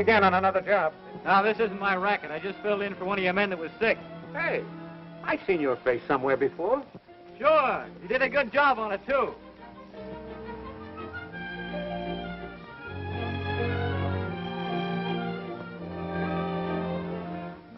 again on another job. Now, this isn't my racket. I just filled in for one of your men that was sick. Hey, I've seen your face somewhere before. Sure. You did a good job on it, too.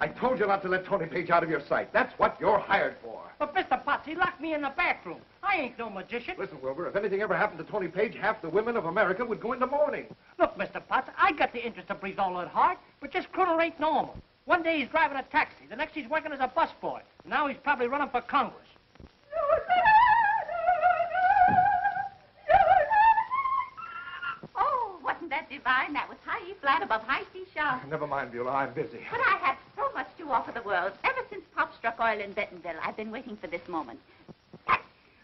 I told you not to let Tony Page out of your sight. That's what you're hired for. But, Mr. Potts, he locked me in the bathroom. I ain't no magician. Listen, Wilbur, if anything ever happened to Tony Page, half the women of America would go into mourning. Look, Mr. Potts, I got the interest of Breathola at heart, but this criminal ain't normal. One day he's driving a taxi, the next he's working as a busboy. Now he's probably running for Congress. Oh, wasn't that divine? That was high E flat above high C sharp. Never mind, Beulah, I'm busy. But I have so much to offer the world. Ever since Pop struck oil in Bentonville, I've been waiting for this moment.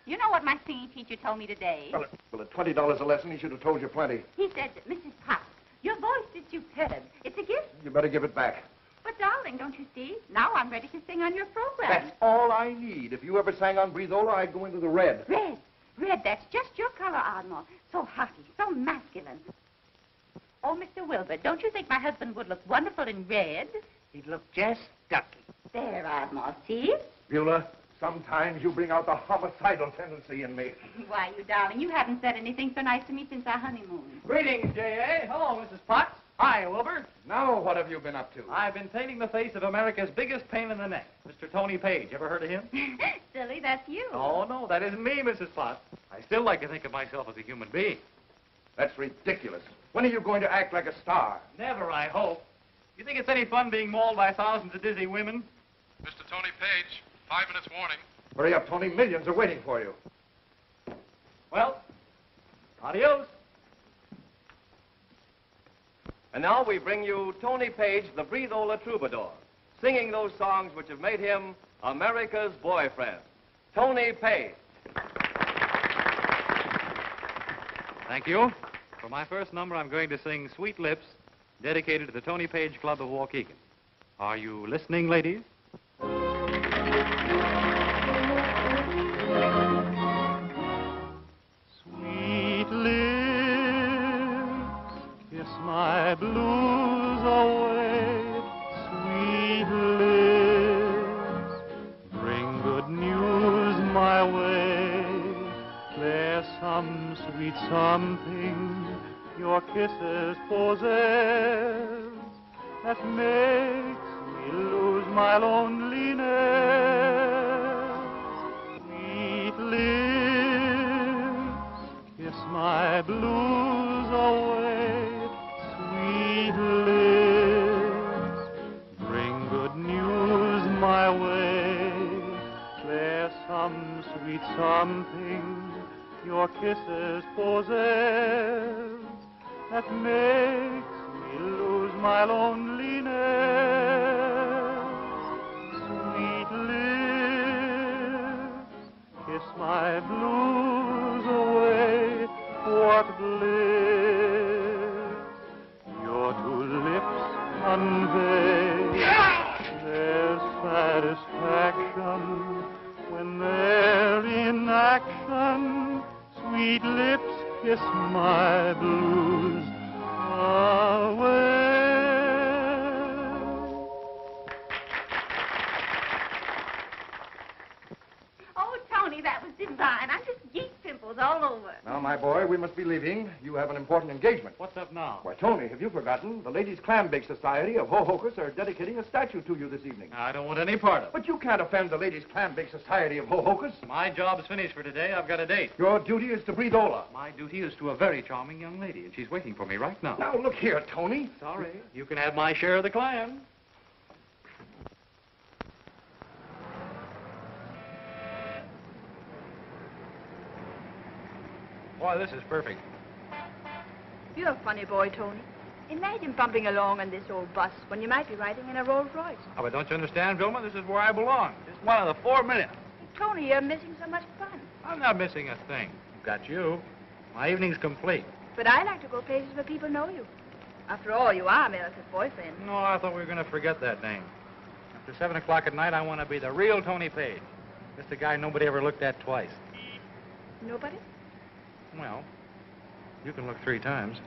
You know what my singing teacher told me today? Well, at- well, at $20 a lesson, he should have told you plenty. He said, Mrs. Pop, your voice is superb. It's a gift. You better give it back. But, darling, don't you see? Now I'm ready to sing on your program. That's all I need. If you ever sang on Breathola, I'd go into the red. Red. Red, that's just your color, Ardmore. So hearty, so masculine. Oh, Mr. Wilbur, don't you think my husband would look wonderful in red? He'd look just ducky. There, Ardmore, see? Beulah, sometimes you bring out the homicidal tendency in me. Why, you darling, you haven't said anything so nice to me since our honeymoon. Greetings, J.A. Hello, Mrs. Potts. Hi, Wilbur. Now, what have you been up to? I've been painting the face of America's biggest pain in the neck, Mr. Tony Page. Ever heard of him? Silly, that's you. Oh, no, that isn't me, Mrs. Potts. I still like to think of myself as a human being. That's ridiculous. When are you going to act like a star? Never, I hope. You think it's any fun being mauled by thousands of dizzy women? Mr. Tony Page, five minutes warning. Hurry up, Tony. Millions are waiting for you. Well, adios. And now we bring you Tony Page, the Breathola Troubadour, singing those songs which have made him America's boyfriend. Tony Page. Thank you. For my first number, I'm going to sing Sweet Lips, dedicated to the Tony Page Club of Waukegan. Are you listening, ladies? Important engagement. What's up now? Why, Tony, have you forgotten? The Ladies Clam Bake Society of Hohokus are dedicating a statue to you this evening. I don't want any part of it. But you can't offend the Ladies Clam Bake Society of Hohokus. My job's finished for today. I've got a date. Your duty is to Breathola. My duty is to a very charming young lady, and she's waiting for me right now. Now, look here, Tony. Sorry. You can have my share of the clam. Boy, this is perfect. You're a funny boy, Tony. Imagine bumping along on this old bus when you might be riding in a Rolls Royce. Oh, but don't you understand, Vilma? This is where I belong. Just one of the four million. Tony, you're missing so much fun. I'm not missing a thing. Got you. My evening's complete. But I like to go places where people know you. After all, you are America's boyfriend. No, I thought we were going to forget that name. After 7 o'clock at night, I want to be the real Tony Page. Just the guy nobody ever looked at twice. Nobody? Well, You can look three times.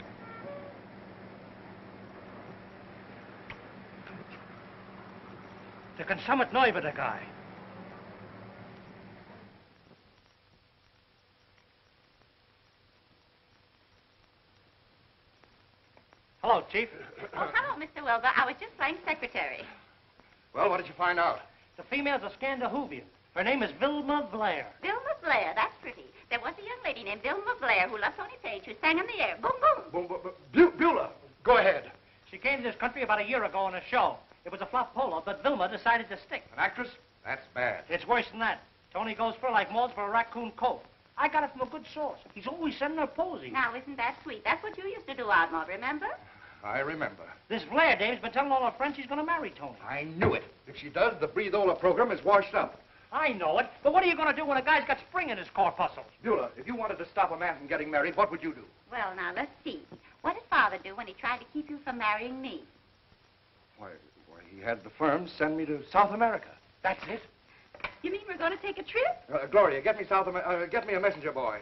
Der kan sommet neu with the guy. Hello, Chief. Oh, hello, Mr. Wilbur. I was just playing secretary. Well, what did you find out? The female's a Scandahoovian. Her name is Vilma Blair. Vilma Blair, that's pretty. There was a young lady named Vilma Blair who loved Tony Page, who sang in the air. Boom, boom. Boom, boom, boom. Beulah, go ahead. She came to this country about a year ago on a show. It was a flop polo, but Vilma decided to stick. An actress? That's bad. It's worse than that. Tony goes for like moles for a raccoon coat. I got it from a good source. He's always sending her posing. Now, isn't that sweet? That's what you used to do, Ardmore, remember? I remember. This Blair dame's been telling all her friends she's going to marry Tony. I knew it. If she does, the Breathola program is washed up. I know it, but what are you going to do when a guy's got spring in his corpuscles? Beulah, if you wanted to stop a man from getting married, what would you do? Well, now, let's see. What did Father do when he tried to keep you from marrying me? Why, why, he had the firm send me to South America. That's it. You mean we're going to take a trip? Uh, Gloria, get me South Amer- uh, get me a messenger boy.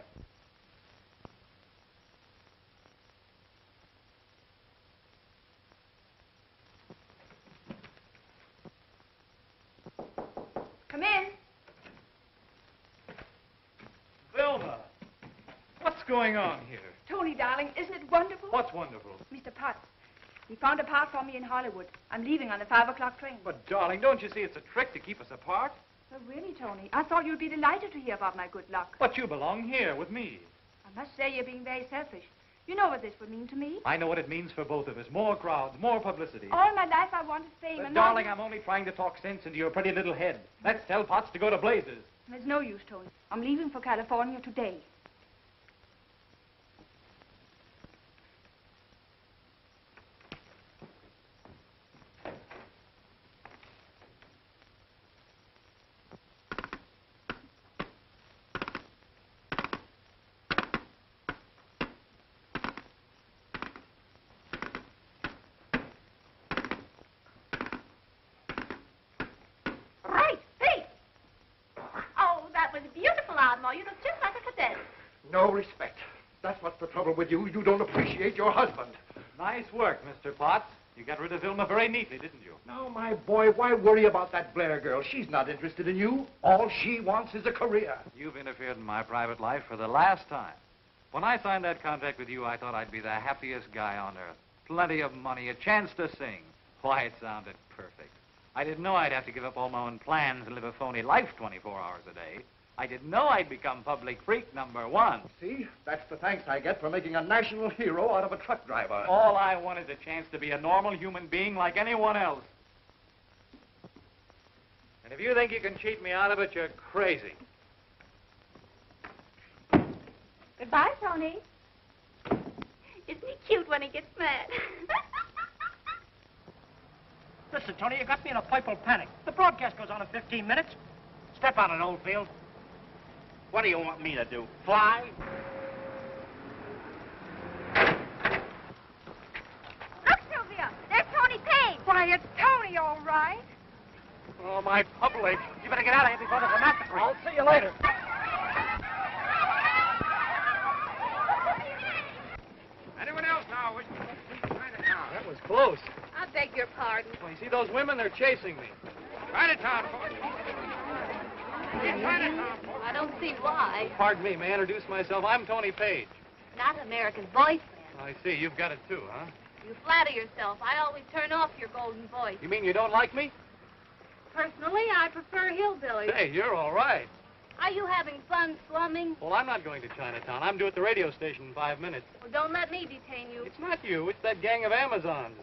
Come in. Vilma, what's going on here? Tony, darling, isn't it wonderful? What's wonderful? Mr. Potts. He found a part for me in Hollywood. I'm leaving on the five o'clock train. But, darling, don't you see it's a trick to keep us apart? Well, really, Tony, I thought you'd be delighted to hear about my good luck. But you belong here with me. I must say you're being very selfish. You know what this would mean to me. I know what it means for both of us. More crowds, more publicity. All my life I wanted fame, But, and darling, I'm only trying to talk sense into your pretty little head. Let's tell Potts to go to blazes. There's no use, Tony. I'm leaving for California today. Right. Hey! Oh, that was beautiful, Ardmore. You look just like a cadet. No respect. That's what's the trouble with you. You don't appreciate your husband. Nice work, Mr. Potts. You got rid of Vilma very neatly, didn't you? Now, my boy, why worry about that Blair girl? She's not interested in you. All she wants is a career. You've interfered in my private life for the last time. When I signed that contract with you, I thought I'd be the happiest guy on earth. Plenty of money, a chance to sing. Why, it sounded perfect. I didn't know I'd have to give up all my own plans and live a phony life 24 hours a day. I didn't know I'd become public freak number one. See? That's the thanks I get for making a national hero out of a truck driver. All I wanted is a chance to be a normal human being like anyone else. And if you think you can cheat me out of it, you're crazy. Goodbye, Tony. Isn't he cute when he gets mad? Listen, Tony, you got me in a purple panic. The broadcast goes on in 15 minutes. Step out of Oldfield. What do you want me to do? Fly? Look, Sylvia! There's Tony Page! Why, it's Tony, all right. Oh, my public. You better get out of here before there's a massacre. I'll see you later. Anyone else now wish to see Chinatown? That was close. I beg your pardon. Well, you see those women? They're chasing me. Chinatown, folks. See Chinatown, folks. I don't see why. Pardon me, may I introduce myself? I'm Tony Page. Not America's boyfriend. I see. You've got it too, huh? You flatter yourself. I always turn off your golden voice. You mean you don't like me? Personally, I prefer hillbillies. Hey, you're all right. Are you having fun slumming? Well, I'm not going to Chinatown. I'm due at the radio station in five minutes. Well, don't let me detain you. It's not you. It's that gang of Amazons.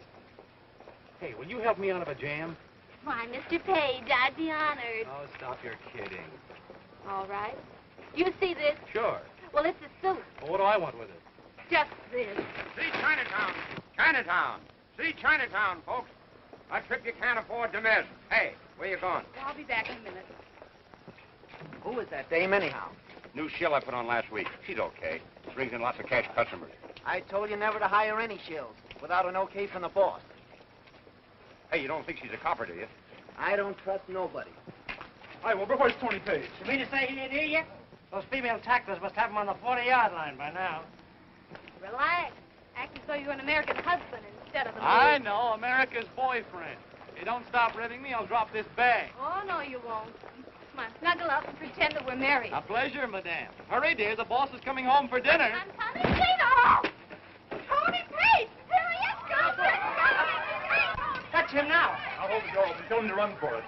Hey, will you help me out of a jam? Why, Mr. Page, I'd be honored. Oh, stop your kidding. All right. You see this? Sure. Well, it's a suit. Well, what do I want with it? Just this. See Chinatown. Chinatown. See Chinatown, folks. A trip you can't afford to miss. Hey, where you going? I'll be back in a minute. Who is that dame, anyhow? New shill I put on last week. She's okay. Brings in lots of cash customers. I told you never to hire any shills without an okay from the boss. Hey, you don't think she's a copper, do you? I don't trust nobody. Hi, Wilbur. Where's Tony Page? You mean to say he didn't hear you? Those female tacklers must have him on the 40-yard line by now. Relax. Act as though you're an American husband instead of a I maid. know, America's boyfriend. If you don't stop ribbing me, I'll drop this bag. Oh, no, you won't. Come on, snuggle up and pretend that we're married. A pleasure, madame. Hurry, dear. The boss is coming home for dinner. I'm Tommy Tino! Oh, Tony Page! Here he is! Go, go, go! Him now. I'll hold the door open. Tell him to run for it.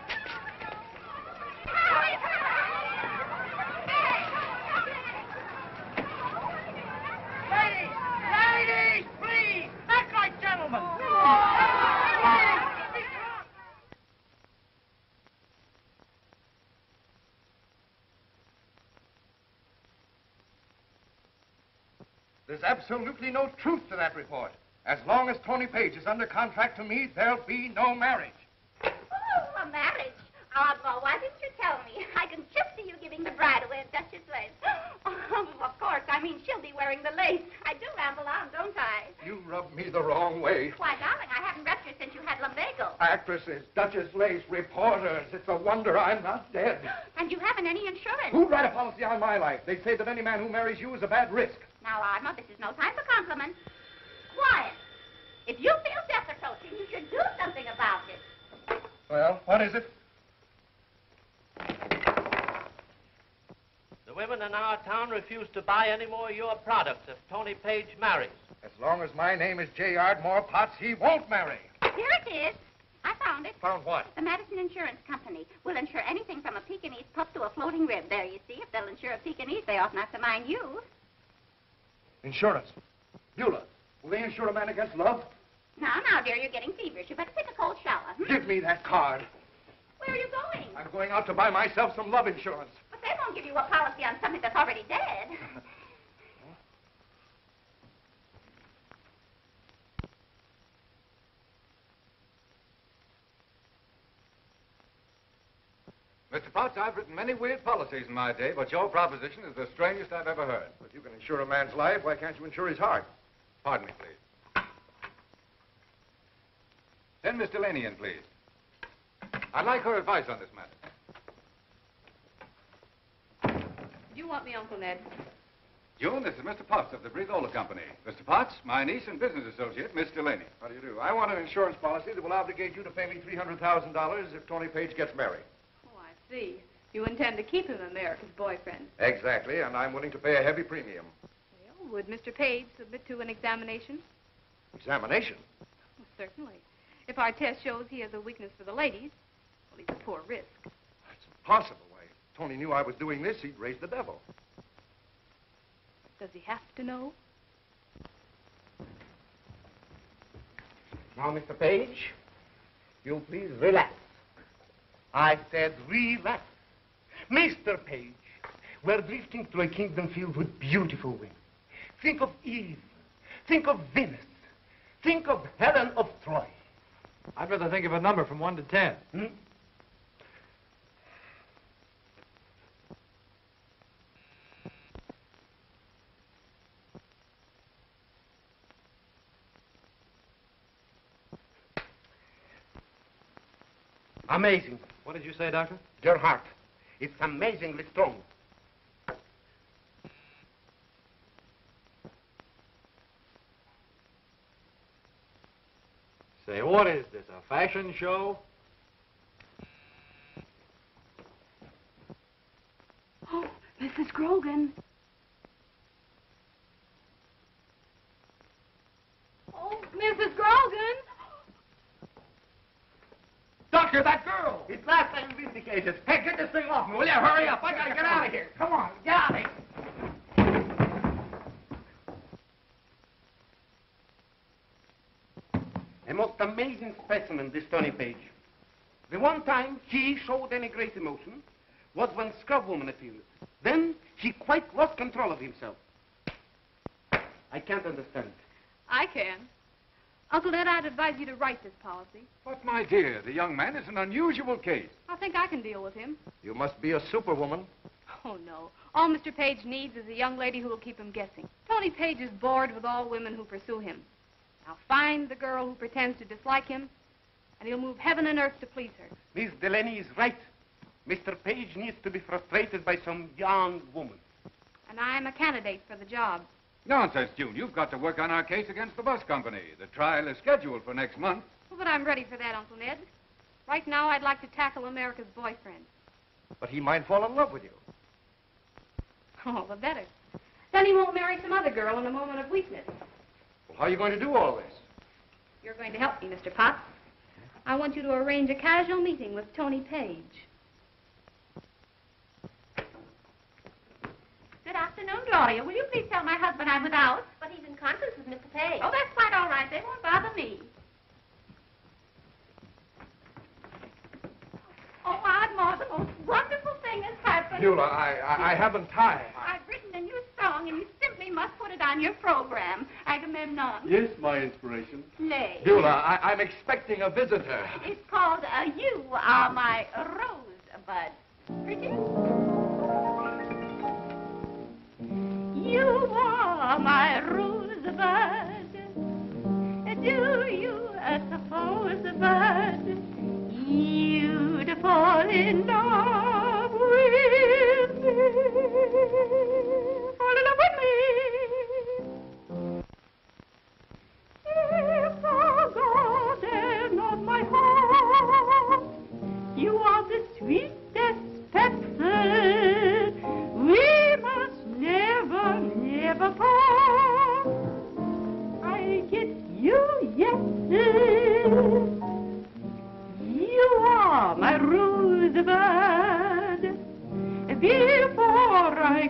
There's absolutely no truth to that report. As long as Tony Page is under contract to me, there'll be no marriage. Oh, a marriage. Oddball, why didn't you tell me? I can just see you giving the bride away at Duchess Lace. Oh, um, of course, I mean, she'll be wearing the lace. I do ramble on, don't I? You rub me the wrong way. Why, darling, I haven't left you since you had lumbago. Actresses, Duchess Lace, reporters. It's a wonder I'm not dead. And you haven't any insurance. Who'd write a policy on my life? They say that any man who marries you is a bad risk. Now, Ardmore, this is no time for compliments. Quiet. If you feel death approaching, you should do something about it. Well, what is it? The women in our town refuse to buy any more of your products if Tony Page marries. As long as my name is J. Ardmore Potts, he won't marry. Here it is. I found it. Found what? The Madison Insurance Company will insure anything from a Pekingese pup to a floating rib. There, you see. If they'll insure a Pekingese, they ought not to mind you. Insurance. Beulah, will they insure a man against love? Now, now, dear, you're getting feverish. You better take a cold shower. Hmm? Give me that card. Where are you going? I'm going out to buy myself some love insurance. But they won't give you a policy on something that's already dead. Mr. Potts, I've written many weird policies in my day, but your proposition is the strangest I've ever heard. If you can insure a man's life, why can't you insure his heart? Pardon me, please. Send Miss Delaney in, please. I'd like her advice on this matter. Do you want me, Uncle Ned? June, this is Mr. Potts of the Breathola Company. Mr. Potts, my niece and business associate, Miss Delaney. How do you do? I want an insurance policy that will obligate you to pay me $300,000 if Tony Page gets married. Oh, I see. You intend to keep him in America's boyfriend. Exactly, and I'm willing to pay a heavy premium. Well, would Mr. Page submit to an examination? Examination? Well, certainly. If our test shows he has a weakness for the ladies, well, he's a poor risk. That's impossible. Why, if Tony knew I was doing this, he'd raise the devil. Does he have to know? Now, Mr. Page, you please relax. I said relax. Mr. Page, we're drifting through a kingdom filled with beautiful women. Think of Eve. Think of Venus. Think of Helen of Troy. I'd rather think of a number from one to ten. Hmm? Amazing. What did you say, Doctor? Your heart. It's amazingly strong. Say, what is this, a fashion show? Oh, Mrs. Grogan. Oh, Mrs. Grogan. Doctor, that girl! It's last Hey, get this thing off me, will you? Hurry up. I gotta get out of here. Come on, get out of here. A most amazing specimen, this Tony Page. The one time he showed any great emotion was when Scrub Woman appeared. Then he quite lost control of himself. I can't understand. I can. Uncle Ned, I'd advise you to write this policy. But, my dear, the young man is an unusual case. I think I can deal with him. You must be a superwoman. Oh, no. All Mr. Page needs is a young lady who will keep him guessing. Tony Page is bored with all women who pursue him. Now find the girl who pretends to dislike him, and he'll move heaven and earth to please her. Miss Delaney is right. Mr. Page needs to be frustrated by some young woman. And I'm a candidate for the job. Nonsense, June. You've got to work on our case against the bus company. The trial is scheduled for next month. Well, but I'm ready for that, Uncle Ned. Right now, I'd like to tackle America's boyfriend. But he might fall in love with you. Oh, the better. Then he won't marry some other girl in a moment of weakness. Well, how are you going to do all this? You're going to help me, Mr. Potts. I want you to arrange a casual meeting with Tony Page. Good afternoon, Gloria. Will you please tell my husband I'm without? But he's in conference with Mr. Page. Oh, that's quite all right. They won't bother me. Oh, Ardmore, the most wonderful thing has happened. Beulah, I, I, I haven't time. I've written a new song, and you simply must put it on your program. Agamemnon. Yes, my inspiration. Play. Beulah, I, I'm expecting a visitor. It's called uh, You Are My Rosebud. Pretty? You are my rosebud. Do you suppose, bud, you'd fall in love with me?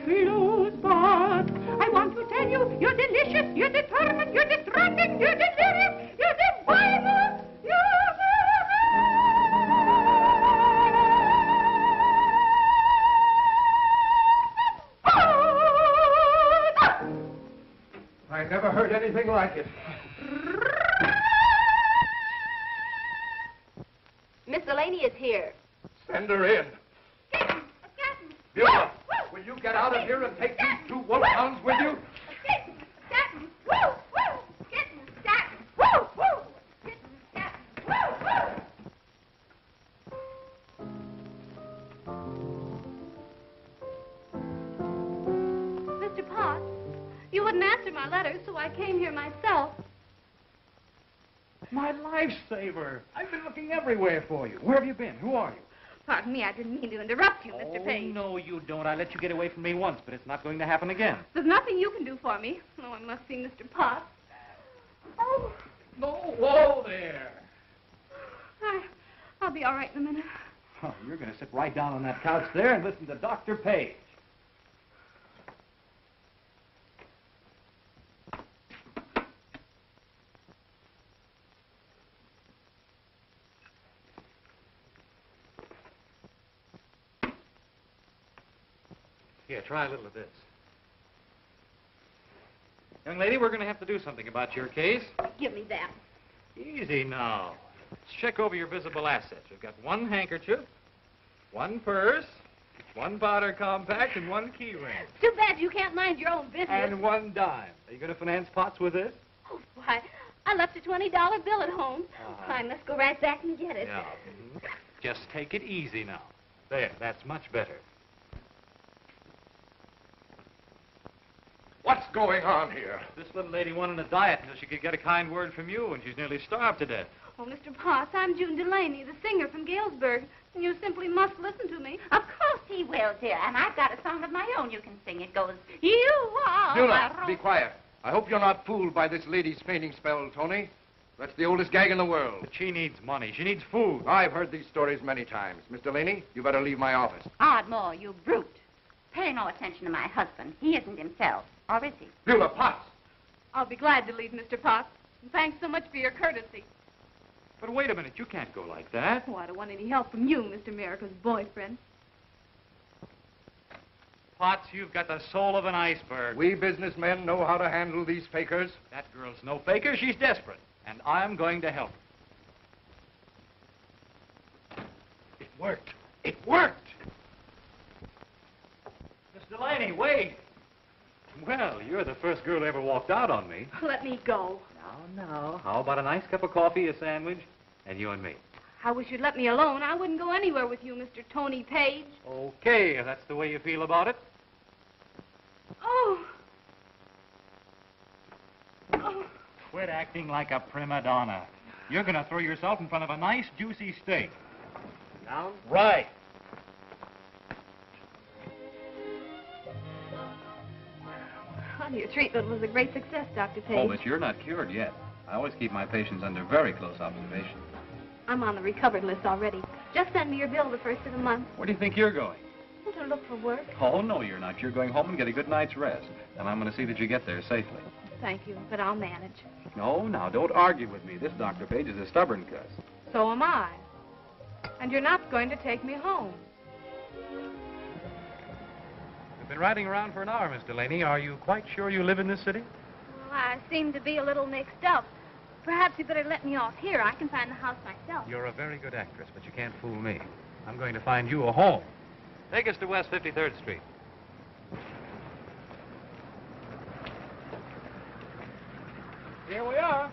Close, but I want to tell you, you're delicious, you're determined, you're distracting, you're delirious, you're divine, you're I never heard anything like it. Two with you? Mr. Potts, you wouldn't answer my letters, so I came here myself. My lifesaver. I've been looking everywhere for you. Where have you been? Who are you? Pardon me, I didn't mean to interrupt you, Mr. oh, Page. no, you don't. I let you get away from me once, but it's not going to happen again. There's nothing you can do for me. Oh, I must see Mr. Potts. Oh, No, whoa there. I, I'll be all right in a minute. Oh, you're going to sit right down on that couch there and listen to Dr. Page. Here, try a little of this. Young lady, we're going to have to do something about your case. Give me that. Easy now. Let's check over your visible assets. We've got one handkerchief, one purse, one powder compact, and one key ring. Too bad you can't mind your own business. And one dime. Are you going to finance Potts with this? Oh, why, I left a $20 bill at home. Uh-huh. I must go right back and get it. Yeah. mhm. Just take it easy now. There, that's much better. What's going on here? This little lady wanted a diet until she could get a kind word from you, and she's nearly starved to death. Oh, Mr. Potts, I'm June Delaney, the singer from Galesburg, and you simply must listen to me. Of course he will, dear. And I've got a song of my own you can sing. It goes, You are Beulah, my be quiet. I hope you're not fooled by this lady's fainting spell, Tony. That's the oldest gag in the world. But she needs money. She needs food. I've heard these stories many times. Miss Delaney, you better leave my office. Ardmore, you brute. Pay no attention to my husband. He isn't himself. Or is he? Beulah, Potts! I'll be glad to leave, Mr. Potts. And thanks so much for your courtesy. But wait a minute. You can't go like that. Oh, I don't want any help from you, Mr. America's boyfriend. Potts, you've got the soul of an iceberg. We businessmen know how to handle these fakers. That girl's no faker. She's desperate. And I'm going to help her. It worked. It worked. Miss Delaney, wait. Well, you're the first girl who ever walked out on me. Let me go. Now, now, how about a nice cup of coffee, a sandwich, and you and me? I wish you'd let me alone. I wouldn't go anywhere with you, Mr. Tony Page. Okay, if that's the way you feel about it. Oh. oh. Quit acting like a prima donna. You're going to throw yourself in front of a nice, juicy steak. Down? Right. Well, your treatment was a great success, Dr. Page. Oh, but you're not cured yet. I always keep my patients under very close observation. I'm on the recovered list already. Just send me your bill the first of the month. Where do you think you're going? To look for work. Oh, no, you're not. You're going home and get a good night's rest. And I'm going to see that you get there safely. Thank you, but I'll manage. No, now, don't argue with me. This Dr. Page is a stubborn cuss. So am I. And you're not going to take me home. Been riding around for an hour, Miss Delaney. Are you quite sure you live in this city? Well, I seem to be a little mixed up. Perhaps you better let me off here. I can find the house myself. You're a very good actress, but you can't fool me. I'm going to find you a home. Take us to West 53rd Street. Here we are.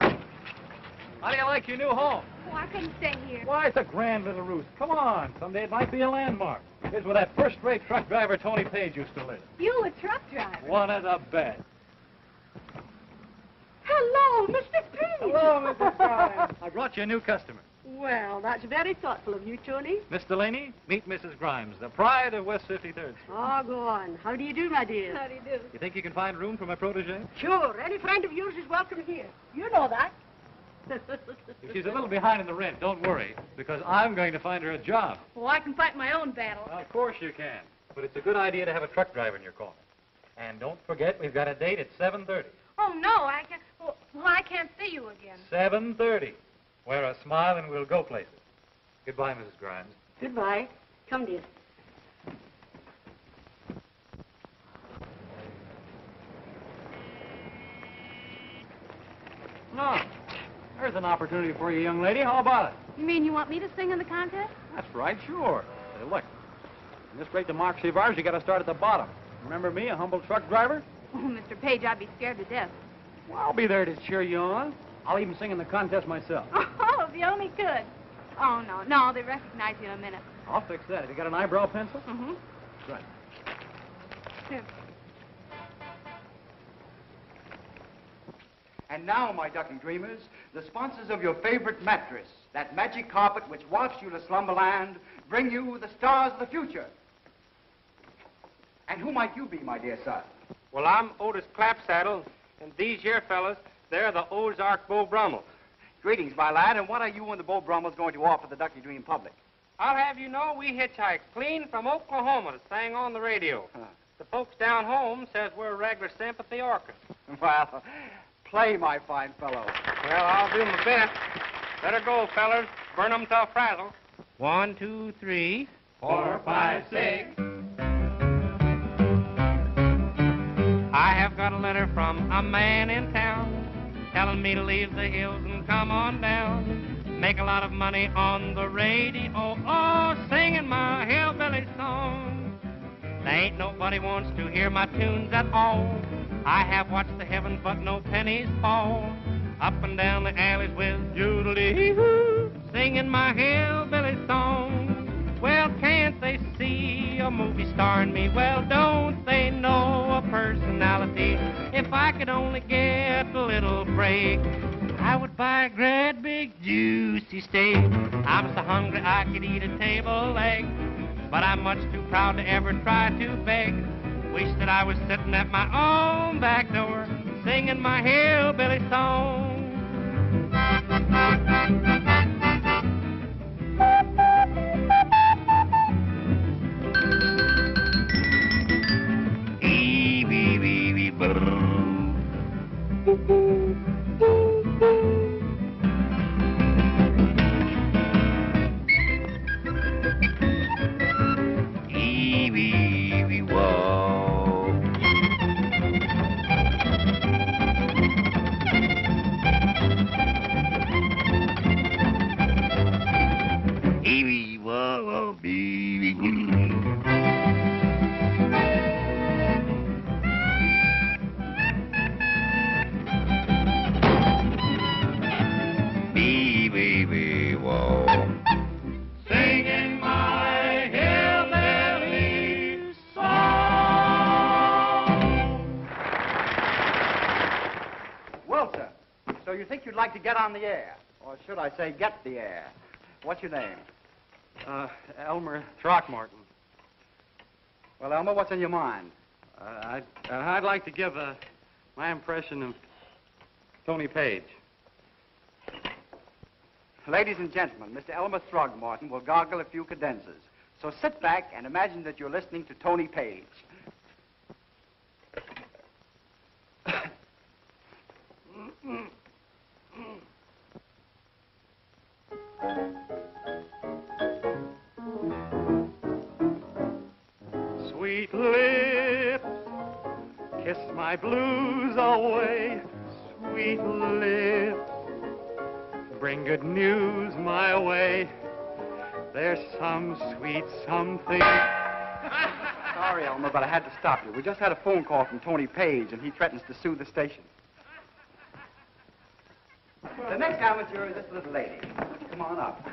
How do you like your new home? Oh, I couldn't stay here. Why, it's a grand little roost. Come on. Someday it might be a landmark. Here's where that first-rate truck driver Tony Page used to live. You a truck driver? One of the best. Hello, Mr. Page. Hello, Mrs. Grimes. I brought you a new customer. Well, that's very thoughtful of you, Tony. Miss Delaney, meet Mrs. Grimes, the pride of West 53rd Street. Oh, go on. How do you do, my dear? How do you do? You think you can find room for my protege? Sure. Any friend of yours is welcome here. You know that. If she's a little behind in the rent, don't worry, because I'm going to find her a job. Well, I can fight my own battle. Well, of course you can. But it's a good idea to have a truck driver in your corner. And don't forget, we've got a date at 7.30. Oh, no, I can't. Well, well, I can't see you again. 7.30. Wear a smile and we'll go places. Goodbye, Mrs. Grimes. Goodbye. Come, dear. No. There's an opportunity for you, young lady. How about it? You mean you want me to sing in the contest? That's right, sure. Say, look, in this great democracy of ours, you got to start at the bottom. Remember me, a humble truck driver? Oh, Mr. Page, I'd be scared to death. Well, I'll be there to cheer you on. I'll even sing in the contest myself. Oh, if you only could. Oh, no, no, they recognize you in a minute. I'll fix that. Have you got an eyebrow pencil? Mm-hmm. Right. Here. And now, my ducky dreamers, the sponsors of your favorite mattress, that magic carpet which wafts you to slumberland, bring you the stars of the future. And who might you be, my dear son? Well, I'm Otis Clapsaddle, and these here fellas, they're the Ozark Beau Brummels. Greetings, my lad, and what are you and the Beau Brummels going to offer the Ducky Dream public? I'll have you know we hitchhiked clean from Oklahoma to sing on the radio. The folks down home says we're a regular sympathy orchestra. Well, play, my fine fellow. Well, I'll do my best. Let her go, fellers. Burn 'em till frazzle. One, two, three, four, five, six. I have got a letter from a man in town telling me to leave the hills and come on down. Make a lot of money on the radio, oh, singing my hillbilly song. There ain't nobody wants to hear my tunes at all. I have watched the heavens, but no pennies fall. Up and down the alleys with Jubilee, singing my hillbilly song. Well, can't they see a movie star in me? Well, don't they know a personality? If I could only get a little break, I would buy a great big juicy steak. I'm so hungry I could eat a table leg, but I'm much too proud to ever try to beg. Wish that I was sitting at my own back door, singing my hillbilly song. On the air? Or should I say, get the air? What's your name? Uh, Elmer Throckmorton. Well, Elmer, what's in your mind? Uh, I'd, uh, I'd like to give uh, my impression of Tony Page. Ladies and gentlemen, Mr. Elmer Throgmorton will gargle a few cadenzas. So sit back and imagine that you're listening to Tony Page. Sweet lips, kiss my blues away. Sweet lips, bring good news my way. There's some sweet something. Sorry, Elmer, but I had to stop you. We just had a phone call from Tony Page, and he threatens to sue the station. The next amateur is this little lady. Come on up.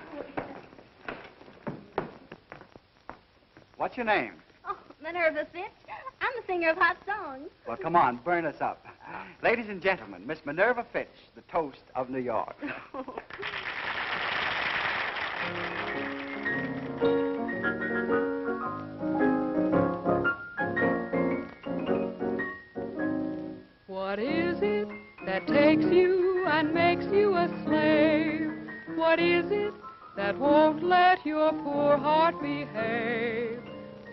What's your name? Oh, Minerva Fitch. I'm the singer of hot songs. Well, come on, burn us up. Ladies and gentlemen, Miss Minerva Fitch, the toast of New York. What is it that takes you and makes you a slave? What is it that won't let your poor heart behave?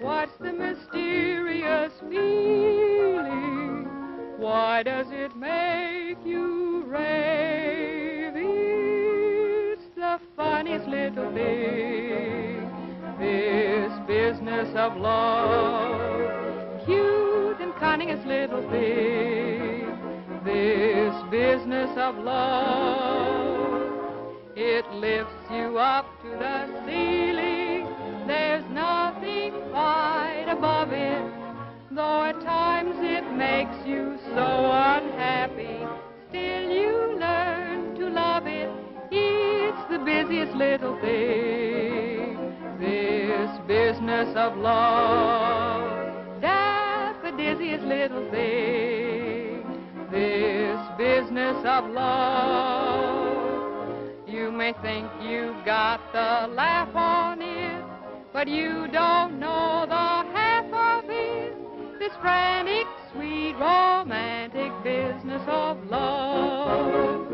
What's the mysterious feeling? Why does it make you rave? It's the funniest little thing, this business of love. Cute and cunningest little thing, this business of love. It lifts you up to the ceiling. There's nothing quite above it. Though at times it makes you so unhappy, still you learn to love it. It's the busiest little thing, this business of love. Daffodizziest little thing, this business of love. May think you've got the laugh on it, but you don't know the half of it. This frantic, sweet, romantic business of love.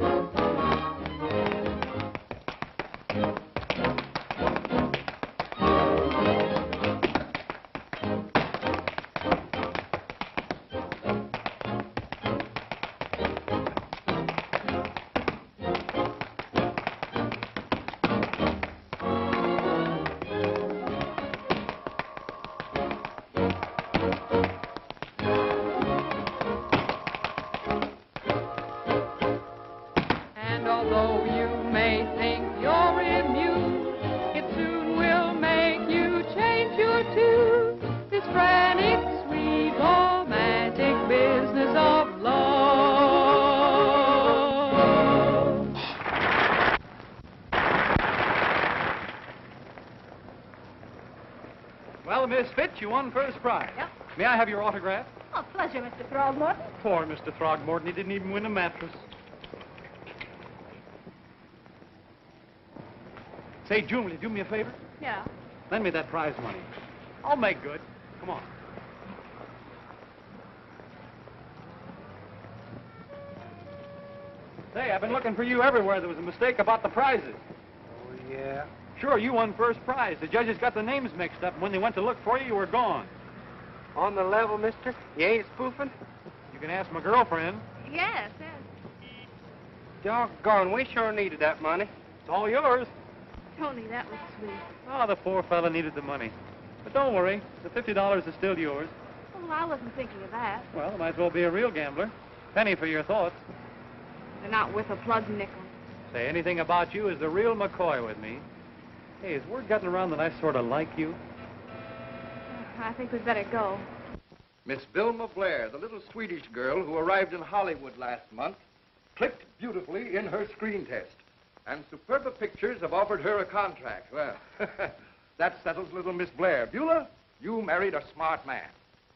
You won first prize. Yep. May I have your autograph? Oh, pleasure, Mr. Throgmorton. Poor Mr. Throgmorton, he didn't even win a mattress. Say, June, will you do me a favor? Yeah. Lend me that prize money. I'll make good. Come on. Say, I've been looking for you everywhere. There was a mistake about the prizes. Oh, yeah? Sure, you won first prize. The judges got the names mixed up, and when they went to look for you, you were gone. On the level, mister? You ain't spoofing? You can ask my girlfriend. Yes, yes. Doggone, we sure needed that money. It's all yours. Tony, that was sweet. Oh, the poor fella needed the money. But don't worry, the $50 is still yours. Oh, I wasn't thinking of that. Well, might as well be a real gambler. Penny for your thoughts. They're not worth a plug nickel. Say anything about you is the real McCoy with me. Hey, is word gotten around that I sort of like you? I think we'd better go. Miss Vilma Blair, the little Swedish girl who arrived in Hollywood last month, clicked beautifully in her screen test. And Superba Pictures have offered her a contract. Well, that settles little Miss Blair. Beulah, you married a smart man.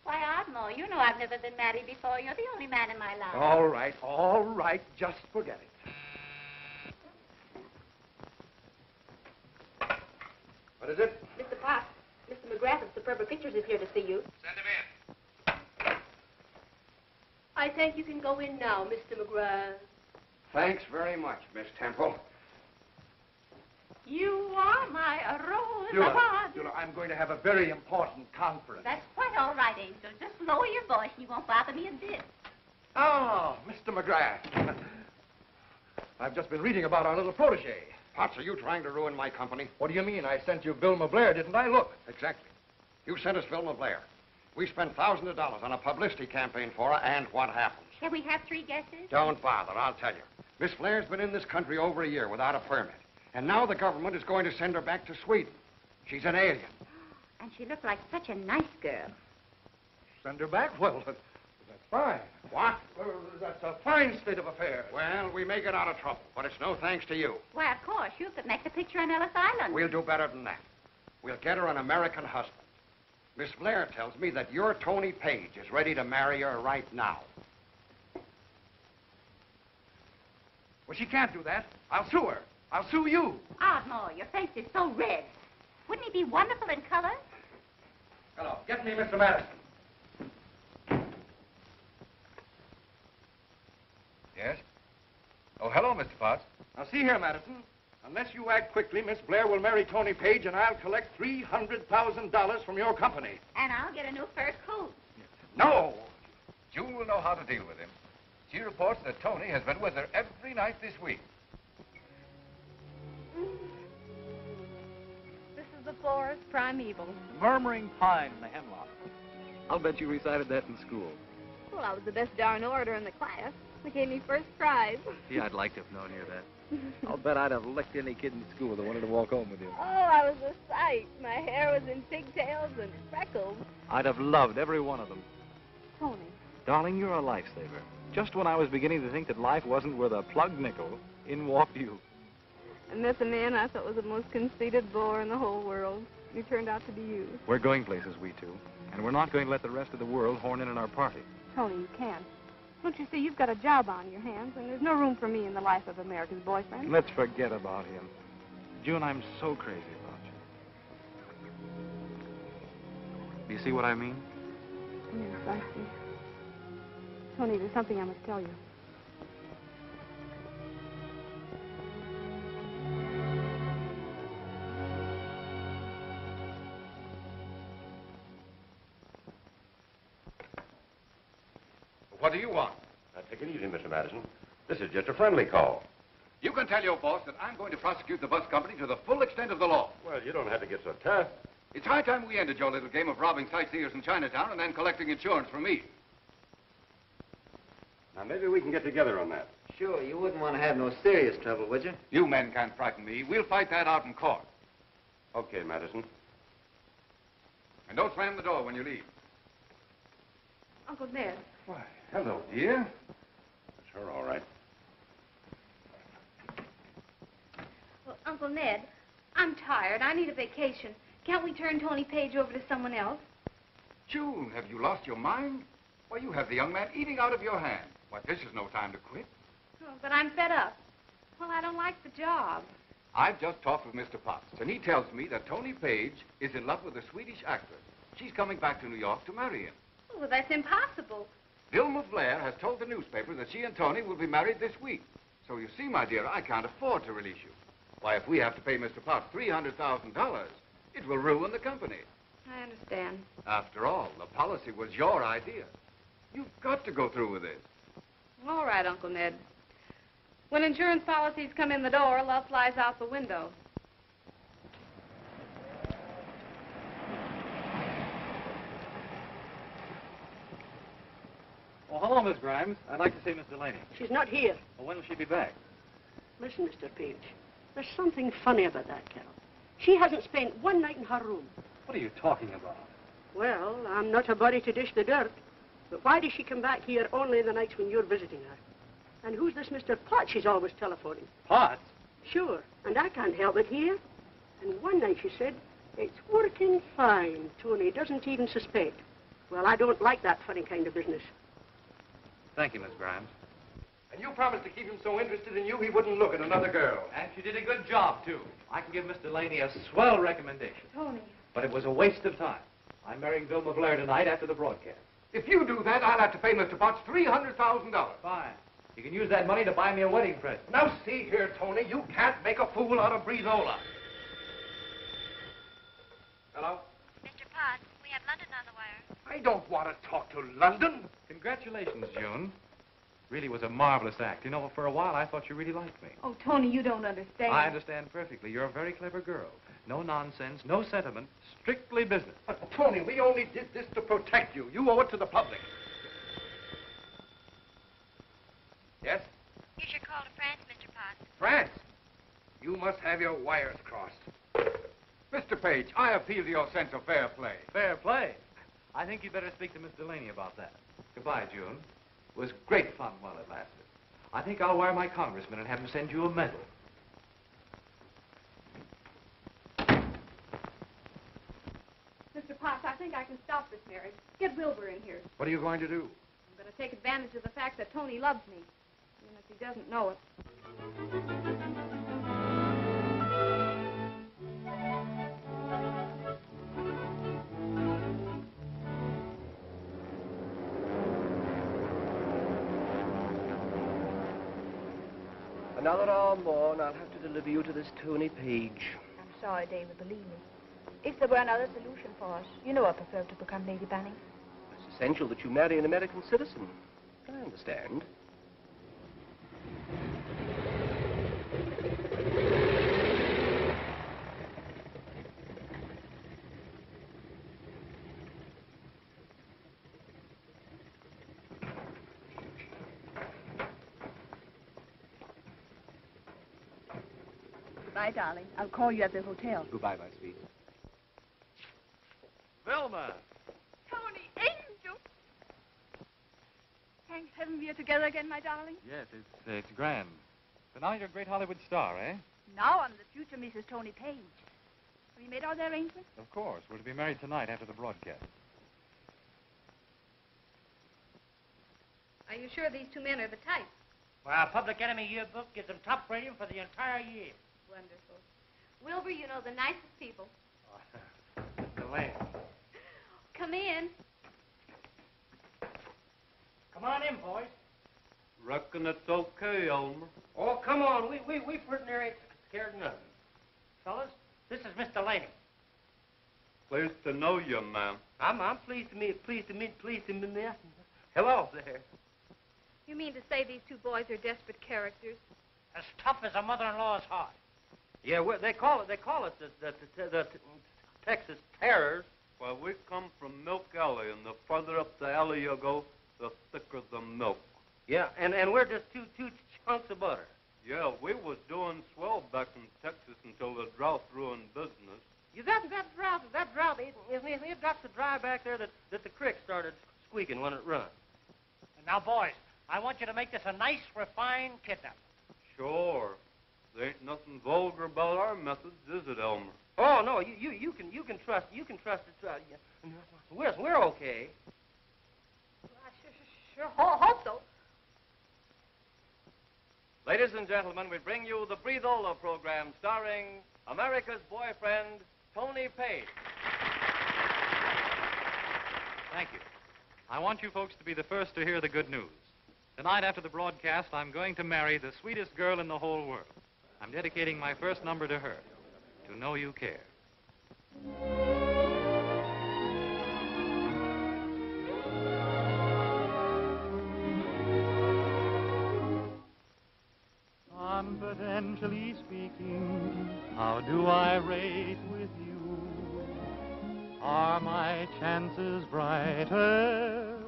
Why, Osmo, you know I've never been married before. You're the only man in my life. All right, all right, just forget it. What is it? Mr. Potts, Mr. McGrath of Superba Pictures is here to see you. Send him in. I think you can go in now, Mr. McGrath. Thanks very much, Miss Temple. You are my rose Eula, of heart. Eula, I'm going to have a very important conference. That's quite all right, Angel. Just lower your voice. You won't bother me a bit. Oh, Mr. McGrath. I've just been reading about our little protege. Potts, are you trying to ruin my company? What do you mean? I sent you Vilma Blair, didn't I? Look. Exactly. You sent us Vilma Blair. We spent thousands of dollars on a publicity campaign for her, and what happens? Can we have three guesses? Don't bother, I'll tell you. Miss Blair's been in this country over a year without a permit. And now the government is going to send her back to Sweden. She's an alien. And she looked like such a nice girl. Send her back? Well, that's fine. What? Well, that's a fine state of affairs. Well, we may get out of trouble, but it's no thanks to you. Why, of course. You could make the picture on Ellis Island. We'll do better than that. We'll get her an American husband. Miss Blair tells me that your Tony Page is ready to marry her right now. Well, she can't do that. I'll sue her. I'll sue you. Ardmore, your face is so red. Wouldn't he be wonderful in color? Hello. Get me Mr. Madison. Yes? Oh, hello, Mr. Potts. Now, see here, Madison. Unless you act quickly, Miss Blair will marry Tony Page, and I'll collect $300,000 from your company. And I'll get a new fur coat. No! June will know how to deal with him. She reports that Tony has been with her every night this week. This is the forest primeval. Murmuring pine in the hemlock. I'll bet you recited that in school. Well, I was the best darn orator in the class. They gave me first prize. Gee, I'd like to have known you that. I'll bet I'd have licked any kid in school that wanted to walk home with you. Oh, I was a sight. My hair was in pigtails and freckles. I'd have loved every one of them. Tony, Darling, you're a lifesaver. Just when I was beginning to think that life wasn't worth a plug nickel, in walked you. I met the man I thought was the most conceited bore in the whole world. He turned out to be you. We're going places, we two. And we're not going to let the rest of the world horn in on our party. Tony, you can't. Don't you see you've got a job on your hands, and there's no room for me in the life of America's boyfriend? Let's forget about him. June, I'm so crazy about you. Do you see what I mean? Yes, I see. Tony, there's something I must tell you. Take it easy, Mr. Madison. This is just a friendly call. You can tell your boss that I'm going to prosecute the bus company to the full extent of the law. Well, you don't have to get so tough. It's high time we ended your little game of robbing sightseers in Chinatown and then collecting insurance from me. Now, maybe we can get together on that. Sure, you wouldn't want to have no serious trouble, would you? You men can't frighten me. We'll fight that out in court. Okay, Madison. And don't slam the door when you leave. Uncle Ned. Why, hello, dear. That's her, all right. Well, Uncle Ned, I'm tired. I need a vacation. Can't we turn Tony Page over to someone else? June, have you lost your mind? Why, you have the young man eating out of your hand. Why, this is no time to quit. Oh, but I'm fed up. Well, I don't like the job. I've just talked with Mr. Potts, and he tells me that Tony Page is in love with a Swedish actress. She's coming back to New York to marry him. Oh, that's impossible. Vilma Blair has told the newspaper that she and Tony will be married this week. So you see, my dear, I can't afford to release you. Why, if we have to pay Mr. Potts $300,000, it will ruin the company. I understand. After all, the policy was your idea. You've got to go through with this. All right, Uncle Ned. When insurance policies come in the door, love flies out the window. Well, hello, Miss Grimes. I'd like to see Miss Delaney. She's not here. Well, when will she be back? Listen, Mr. Page. There's something funny about that girl. She hasn't spent one night in her room. What are you talking about? Well, I'm not a body to dish the dirt. But why does she come back here only the nights when you're visiting her? And who's this Mr. Potts she's always telephoning? Potts? Sure. And I can't help it here. And one night she said, it's working fine. Tony doesn't even suspect. Well, I don't like that funny kind of business. Thank you, Miss Grimes. And you promised to keep him so interested in you he wouldn't look at another girl. And she did a good job, too. I can give Miss Delaney a swell recommendation. Tony. But it was a waste of time. I'm marrying Vilma Blair tonight after the broadcast. If you do that, I'll have to pay Mr. Potts $300,000. Fine. You can use that money to buy me a wedding present. Now, see here, Tony, you can't make a fool out of Breathola. Hello? Mr. Potts, we have London on the wire. I don't want to talk to London. Congratulations, June. Really was a marvelous act. You know, for a while I thought you really liked me. Oh, Tony, you don't understand. I understand perfectly. You're a very clever girl. No nonsense, no sentiment, strictly business. But, Tony, we only did this to protect you. You owe it to the public. Yes? You should call to France, Mr. Potts. France? You must have your wires crossed. Mr. Page, I appeal to your sense of fair play. Fair play. I think you'd better speak to Miss Delaney about that. Goodbye, June. It was great fun while it lasted. I think I'll wire my congressman and have him send you a medal. Mr. Potts, I think I can stop this marriage. Get Wilbur in here. What are you going to do? I'm going to take advantage of the fact that Tony loves me, even if he doesn't know it. Another hour more, and I'll have to deliver you to this Tony Page. I'm sorry, David, believe me. If there were another solution for us, you know I prefer to become Lady Banning. It's essential that you marry an American citizen. I understand. Darling. I'll call you at the hotel. Goodbye, my sweet. Vilma! Tony, angel! Thank heaven we are together again, my darling. Yes, it's, it's grand. So now you're a great Hollywood star, eh? Now I'm the future Mrs. Tony Page. Have you made all the arrangements? Of course. We're to be married tonight after the broadcast. Are you sure these two men are the type? Well, Public Enemy Yearbook gives them top rating for the entire year. Wonderful. Wilbur, you know the nicest people. Delaney. Come in. Come on in, boys. Reckon it's okay, Elmer. Oh, come on. We, we, we pretty near ain't scared of nothing. Fellas, this is Miss Delaney. Pleased to know you, ma'am. I'm, I'm pleased to meet, pleased to meet, pleased to meet. Hello there. You mean to say these two boys are desperate characters? As tough as a mother-in-law's heart. Yeah, well, they call it, they call it the, the, the, the, Texas Terrors. Well, we come from Milk Alley, and the further up the alley you go, the thicker the milk. Yeah, and, and we're just two, two chunks of butter. Yeah, we was doing swell back in Texas until the drought ruined business. You that that drought that drought it, it, it, it got so dry back there that, that the creek started squeaking when it run. And now, boys, I want you to make this a nice, refined kidnap. Sure. There ain't nothing vulgar about our methods, is it, Elmer? Oh no, you you, you can you can trust you can trust it. Uh, yeah. We're we're okay. I sure, sure, sure ho- hope so. Ladies and gentlemen, we bring you the Breathola program starring America's boyfriend, Tony Page. Thank you. I want you folks to be the first to hear the good news. Tonight, after the broadcast, I'm going to marry the sweetest girl in the whole world. I'm dedicating my first number to her, To Know You Care. Confidentially speaking, how do I rate with you? Are my chances brighter?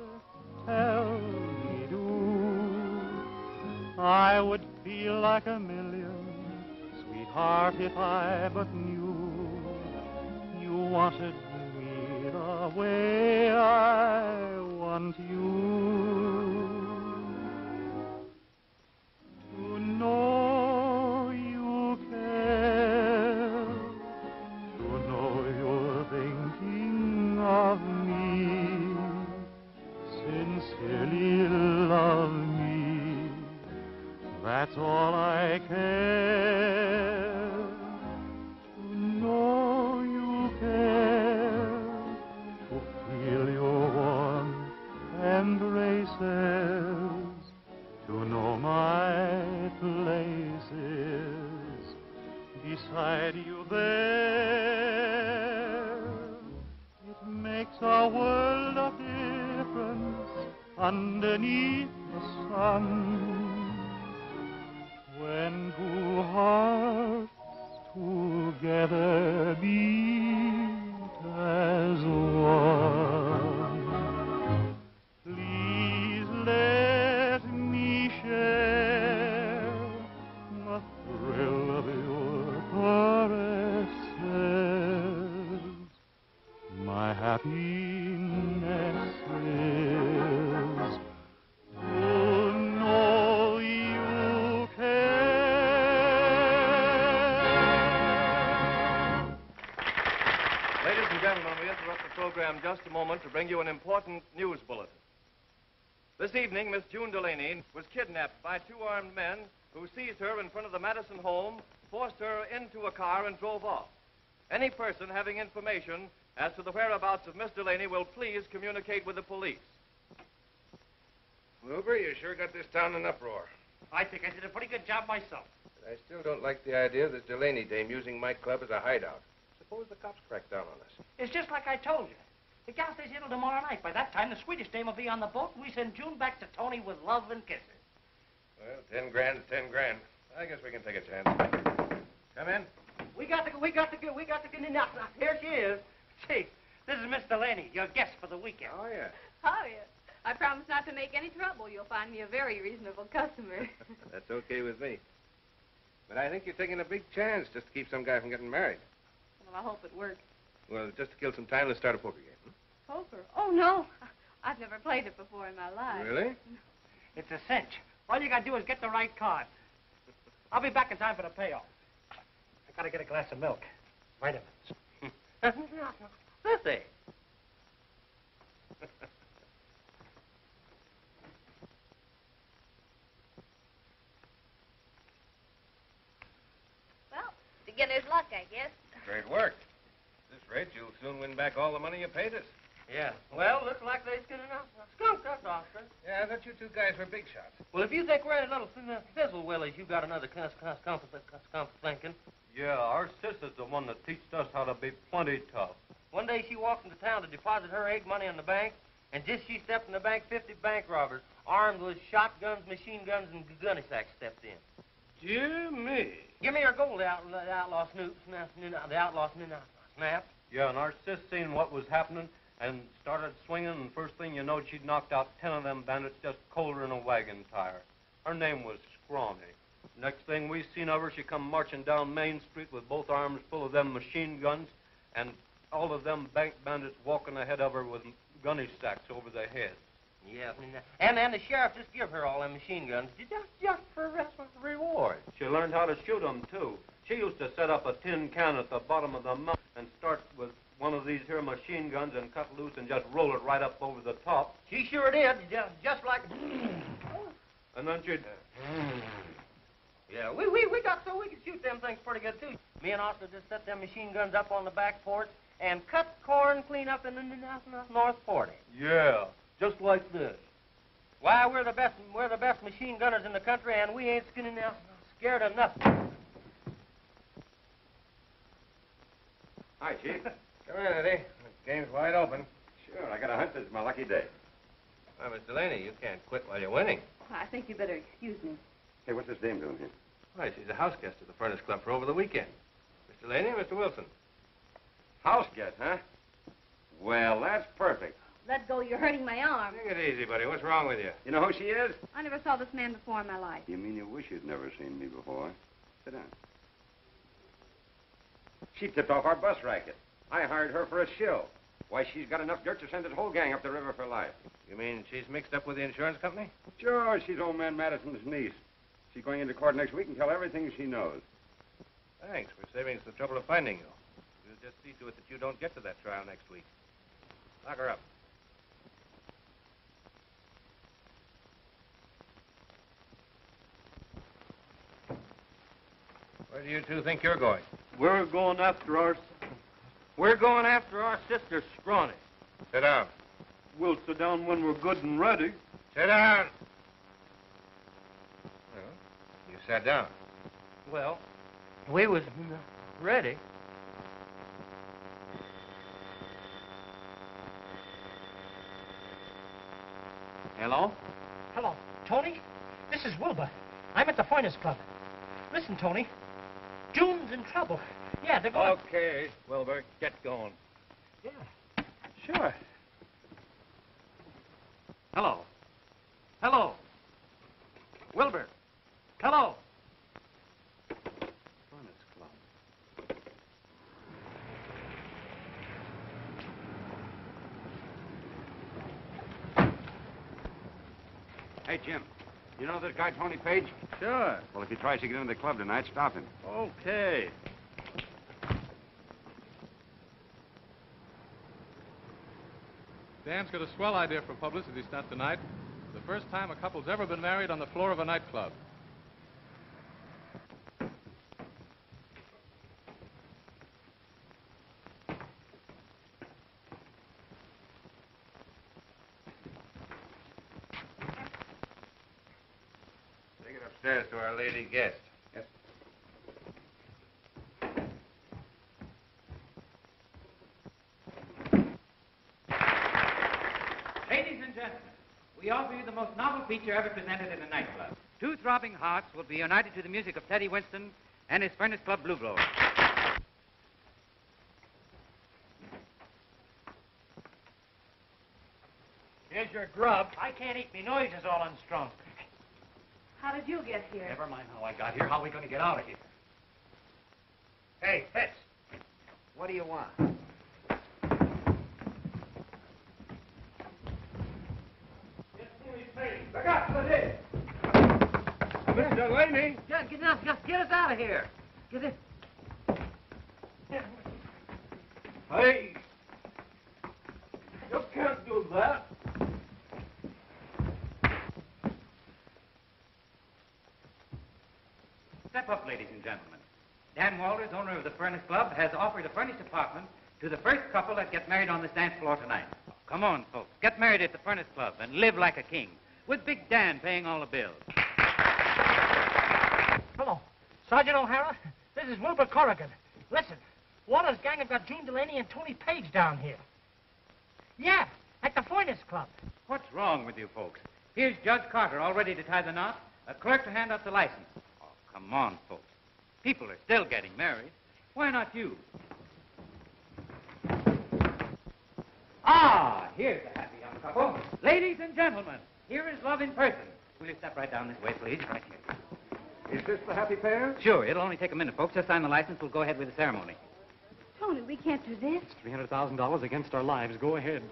Tell me, do. I would feel like a million, sweetheart, if I but knew you wanted me the way important news bulletin. This evening, Miss June Delaney was kidnapped by two armed men who seized her in front of the Madison home, forced her into a car, and drove off. Any person having information as to the whereabouts of Miss Delaney will please communicate with the police. Wilbur, you sure got this town in uproar. I think I did a pretty good job myself. I still don't like the idea of this Delaney dame using my club as a hideout. Suppose the cops crack down on us. It's just like I told you. The gal stays here till tomorrow night. By that time, the Swedish dame will be on the boat, and we send June back to Tony with love and kisses. Well, ten grand is ten grand. I guess we can take a chance. Come in. We got to, we got to, we got to get in now. now, Here she is. See, this is Miss Delaney, your guest for the weekend. Oh, yeah. Oh, yeah. I promise not to make any trouble. You'll find me a very reasonable customer. That's okay with me. But I think you're taking a big chance just to keep some guy from getting married. well, I hope it works. Well, just to kill some time, let's start a poker game. Poker? Oh, no. I've never played it before in my life. Really? It's a cinch. All you got to do is get the right card. I'll be back in time for the payoff. I got to get a glass of milk. Vitamins. Birthday. Well, beginner's luck, I guess. Great work. At this rate, you'll soon win back all the money you paid us. Yeah. Well, looks like they're skinning out. Skunk us, Oscar. Yeah, I thought you two guys were big shots. Well, if you think we're any little fin- fizzle uh, willies, you got another cuss, cuss, comfort, cuss, comfort thinking. Yeah, our sister's the one that teached us how to be plenty tough. One day she walked into town to deposit her egg money in the bank, and just she stepped in the bank, 50 bank robbers, armed with shotguns, machine guns, and gunny sacks stepped in. Dear me. Give me your gold, the outlaw, the outlaw Snoop, snap, snap, the outlaw Snoop, snap. Yeah, and our sis seen what was happening and started swinging, and first thing you know, she'd knocked out ten of them bandits just colder than a wagon tire. Her name was Scrawny. Next thing we seen of her, she come marching down Main Street with both arms full of them machine guns, and all of them bank bandits walking ahead of her with gunny sacks over their heads. Yeah, and uh, and the sheriff just give her all them machine guns just just for a reward. She learned how to shoot 'em too. She used to set up a tin can at the bottom of the mountain and start with one of these here machine guns and cut loose and just roll it right up over the top. She sure did, just just like. And then she'd. Yeah, we, we, we got so we could shoot them things pretty good, too. Me and Oscar just set them machine guns up on the back porch and cut corn clean up in the North 40. Yeah, just like this. Why, we're the best we're the best machine gunners in the country, and we ain't skinning out scared of nothing. Hi, Chief. Come in, Eddie. The game's wide open. Sure, I got a hunch this is my lucky day. Why, Miss Delaney, you can't quit while you're winning. I think you better excuse me. Hey, what's this dame doing here? Why, she's a house guest at the Furnace Club for over the weekend. Miss Delaney, Mr. Wilson. House guest, huh? Well, that's perfect. Let go, you're hurting my arm. Take it easy, buddy. What's wrong with you? You know who she is? I never saw this man before in my life. You mean you wish you'd never seen me before? Sit down. She tipped off our bus racket. I hired her for a shill. Why, she's got enough dirt to send this whole gang up the river for life. You mean she's mixed up with the insurance company? Sure, she's old man Madison's niece. She's going into court next week and tell everything she knows. Thanks for saving us the trouble of finding you. We'll just see to it that you don't get to that trial next week. Lock her up. Where do you two think you're going? We're going after our... We're going after our sister, Scrawny. Sit down. We'll sit down when we're good and ready. Sit down. Well, you sat down. Well, we was ready. Hello? Hello, Tony. This is Wilbur. I'm at the Furnace Club. Listen, Tony. June's in trouble. Yeah, they're going. Okay, Wilbur, get going. Yeah. Sure. Hello. Hello. Wilbur. Hello. Hey, Jim. You know this guy, Tony Page? Sure. Well, if he tries to get into the club tonight, stop him. Okay. Dan's got a swell idea for publicity stunt tonight. The first time a couple's ever been married on the floor of a nightclub. Take it upstairs to our lady guest. Yes. Ladies and gentlemen, we offer you the most novel feature ever presented in a nightclub. Two throbbing hearts will be united to the music of Teddy Winston and his Furnace Club Blue Blower. Here's your grub. I can't eat. Me nose is all unstrung. How did you get here? Never mind how I got here. How are we going to get out of here? Hey, Fitz. What do you want? Look out for this. Miss Delaney. Just get us, just get us out of here. Get it. Hey! You can't do that. Step up, ladies and gentlemen. Dan Walters, owner of the Furnace Club, has offered a furnished apartment to the first couple that get married on this dance floor tonight. Come on, folks. Get married at the Furnace Club and live like a king, with Big Dan paying all the bills. Hello, Sergeant O'Hara. This is Wilbur Corrigan. Listen, Walter's gang have got June Delaney and Tony Page down here. Yeah, at the Furnace Club. What's wrong with you folks? Here's Judge Carter all ready to tie the knot, a clerk to hand out the license. Oh, come on, folks. People are still getting married. Why not you? Ah, here's a happy young couple. Ladies and gentlemen, here is love in person. Will you step right down this way, please? Right here. Is this the happy pair? Sure, it'll only take a minute, folks. Just sign the license. We'll go ahead with the ceremony. Tony, we can't do this. It's $300,000 against our lives. Go ahead.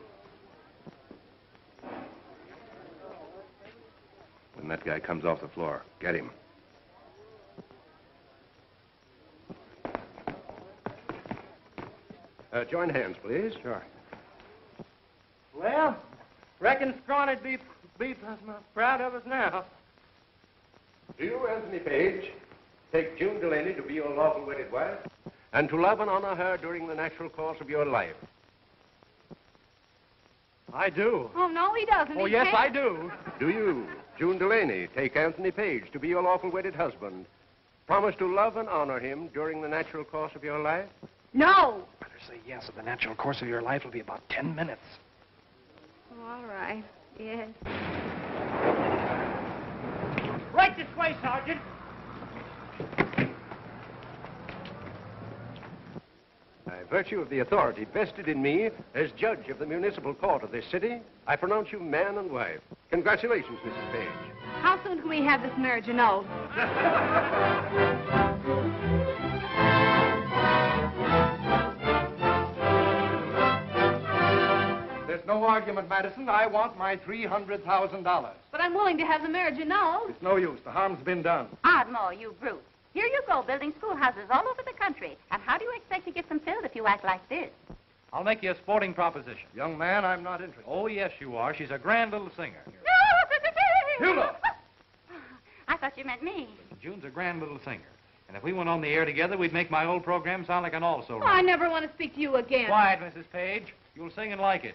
When that guy comes off the floor, get him. Uh, join hands, please. Sure. Well, reckon Scrawny'd be, be proud of us now. Do you, Anthony Page, take June Delaney to be your lawful wedded wife? And to love and honor her during the natural course of your life? I do. Oh, no, he doesn't. Oh, He yes, can't. I do. Do you, June Delaney, take Anthony Page to be your lawful wedded husband? Promise to love and honor him during the natural course of your life? No. Better say yes, or the natural course of your life will be about 10 minutes. Oh, all right. Yes. Right this way, Sergeant. By virtue of the authority vested in me as judge of the municipal court of this city, I pronounce you man and wife. Congratulations, Mrs. Page. How soon can we have this marriage annulled? There's no argument, Madison. I want my $300,000. But I'm willing to have the marriage annulled. It's no use. The harm's been done. Ardmore, you brute. Here you go building schoolhouses all over the country. And how do you expect to get them filled if you act like this? I'll make you a sporting proposition. Young man, I'm not interested. Oh, yes, you are. She's a grand little singer. Hilda! I thought you meant me. June's a grand little singer. And if we went on the air together, we'd make my old program sound like an also Oh, I never want to speak to you again. Quiet, Mrs. Page. You'll sing and like it.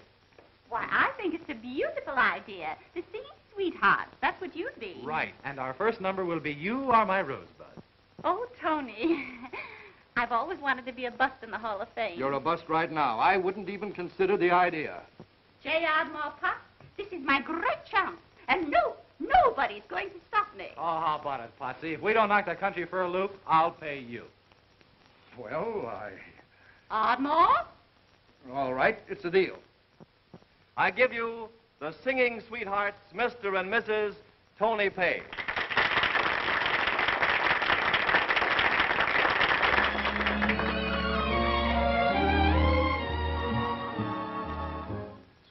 Why, I think it's a beautiful idea. The singing sweethearts. That's what you'd be. Right. And our first number will be You Are My Rosebud. Oh, Tony. I've always wanted to be a bust in the Hall of Fame. You're a bust right now. I wouldn't even consider the idea. J. Ardmore Potts, this is my great chance. And no, nobody's going to stop me. Oh, how about it, Potsy? If we don't knock the country for a loop, I'll pay you. Well, I... Ardmore? All right, it's a deal. I give you the singing sweethearts, Mr. and Mrs. Tony Page.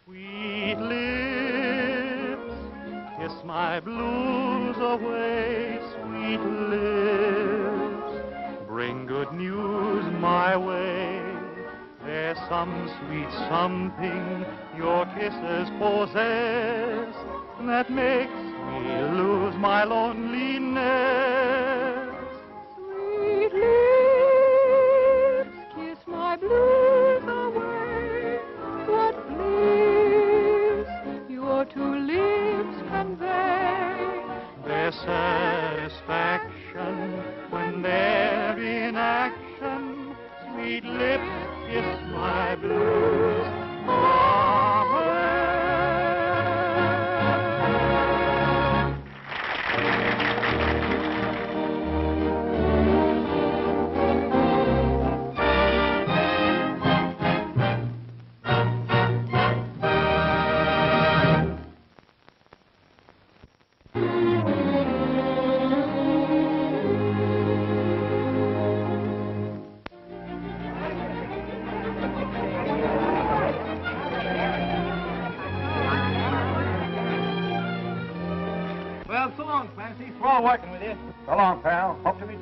Sweet lips, kiss my blues away, sweet lips. Bring good news my way. There's some sweet something your kisses possess that makes me lose my loneliness. Sweet lips, kiss my blues away. What bliss your two lips convey. Their satisfaction when they're in action. Sweet lips kiss my blues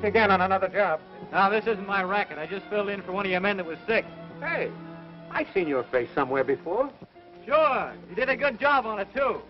again on another job. Now, this isn't my racket. I just filled in for one of your men that was sick. Hey, I've seen your face somewhere before. Sure. You did a good job on it, too.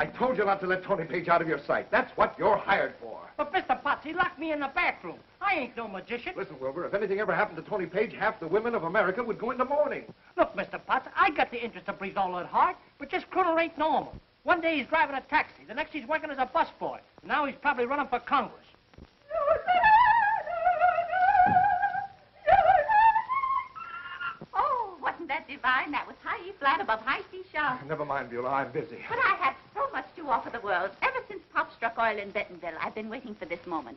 I told you not to let Tony Page out of your sight. That's what you're hired for. But, Mr. Potts, he locked me in the bathroom. I ain't no magician. Listen, Wilbur, if anything ever happened to Tony Page, half the women of America would go into mourning. Look, Mr. Potts, I got the interest of Breathola at heart, but this critter ain't normal. One day he's driving a taxi, the next he's working as a busboy. Now he's probably running for Congress. That was high E flat above high C sharp. Ah, never mind, Beulah. I'm busy. But I have so much to offer the world. Ever since Pop struck oil in Bentonville, I've been waiting for this moment.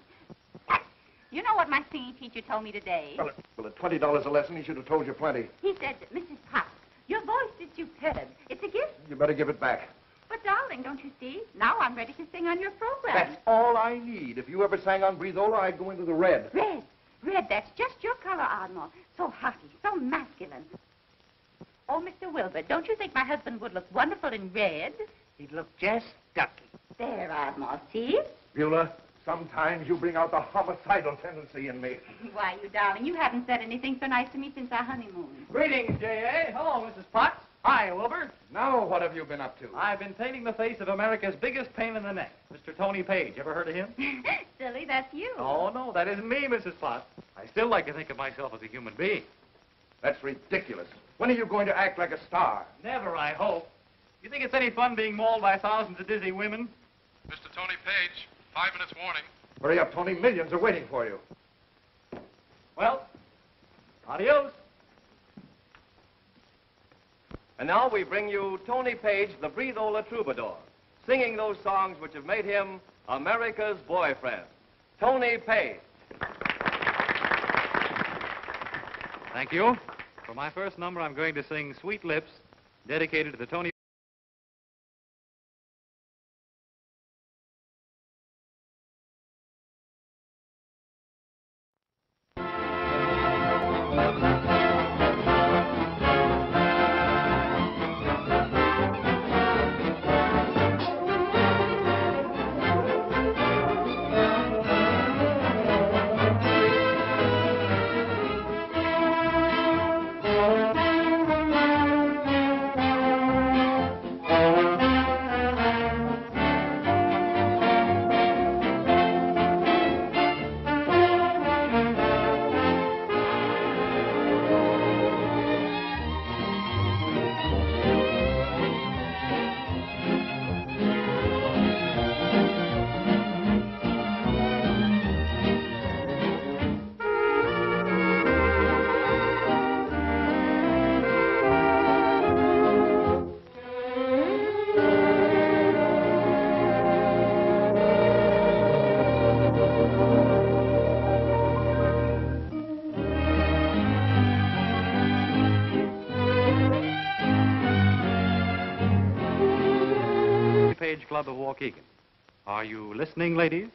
You know what my singing teacher told me today? Well, at- well, at twenty dollars a lesson, he should have told you plenty. He said, Mrs. Potts, your voice is superb. It's a gift. You better give it back. But, darling, don't you see? Now I'm ready to sing on your program. That's all I need. If you ever sang on Breathola, I'd go into the red. Red. Red, that's just your color, Ardmore. So hearty, so masculine. Oh, Mr. Wilbur, don't you think my husband would look wonderful in red? He'd look just ducky. There, Ardmore, see? Beulah, sometimes you bring out the homicidal tendency in me. Why, you darling, you haven't said anything so nice to me since our honeymoon. Greetings, J.A. Hello, Mrs. Potts. Hi, Wilbur. Now, what have you been up to? I've been painting the face of America's biggest pain in the neck, Mr. Tony Page. Ever heard of him? Silly, that's you. Oh, no, that isn't me, Mrs. Potts. I still like to think of myself as a human being. That's ridiculous. When are you going to act like a star? Never, I hope. You think it's any fun being mauled by thousands of dizzy women? Mr. Tony Page, five minutes warning. Hurry up, Tony. Millions are waiting for you. Well, adios. And now we bring you Tony Page, the Breathola Troubadour, singing those songs which have made him America's boyfriend. Tony Page. Thank you. For my first number, I'm going to sing Sweet Lips, dedicated to the Tony Club of Waukegan. Are you listening, ladies?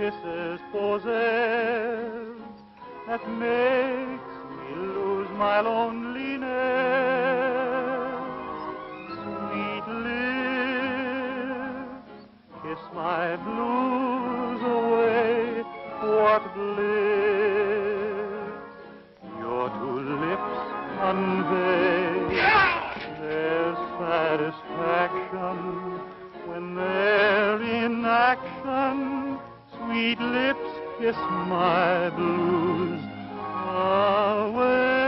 Kisses possess that makes me lose my loneliness. Sweet lips, kiss my blues away. What bliss kiss my blues away.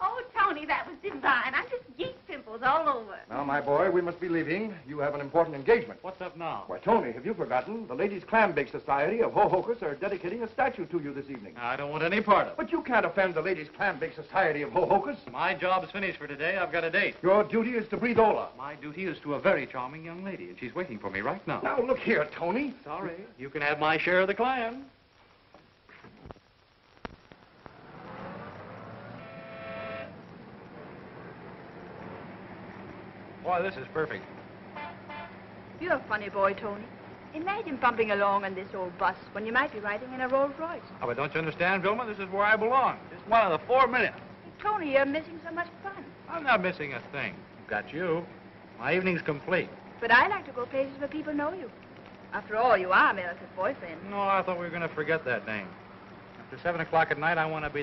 Oh, Tony, that was divine. I'm just geek pimples all over. Now, my boy, we must be leaving. You have an important engagement. What's up now? Why, Tony, have you forgotten? The Ladies' Clam Bake Society of Hohokus are dedicating a statue to you this evening. I don't want any part of it. But you can't offend the Ladies' Clam Bake Society of Hohokus. My job's finished for today. I've got a date. Your duty is to Breathola. My duty is to a very charming young lady, and she's waiting for me right now. Now, look here, Tony. Sorry. You can have my share of the clam. Boy, this is perfect. You're a funny boy, Tony. Imagine bumping along on this old bus when you might be riding in a Rolls Royce. Oh, but don't you understand, Vilma? This is where I belong. Just one of the four million. Tony, you're missing so much fun. I'm not missing a thing. I've Got you. My evening's complete. But I like to go places where people know you. After all, you are America's boyfriend. No, I thought we were going to forget that name. After 7 o'clock at night, I want to be